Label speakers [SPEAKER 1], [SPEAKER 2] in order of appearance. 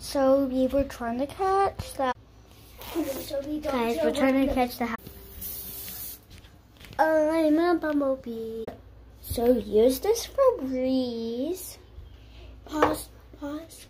[SPEAKER 1] So we were trying to catch that. Guys, we're trying to catch the house. Oh, I'm a bumblebee. So use this for breeze. Pause, pause.